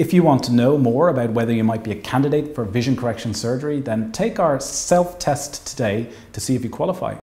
If you want to know more about whether you might be a candidate for vision correction surgery, then take our self test today to see if you qualify.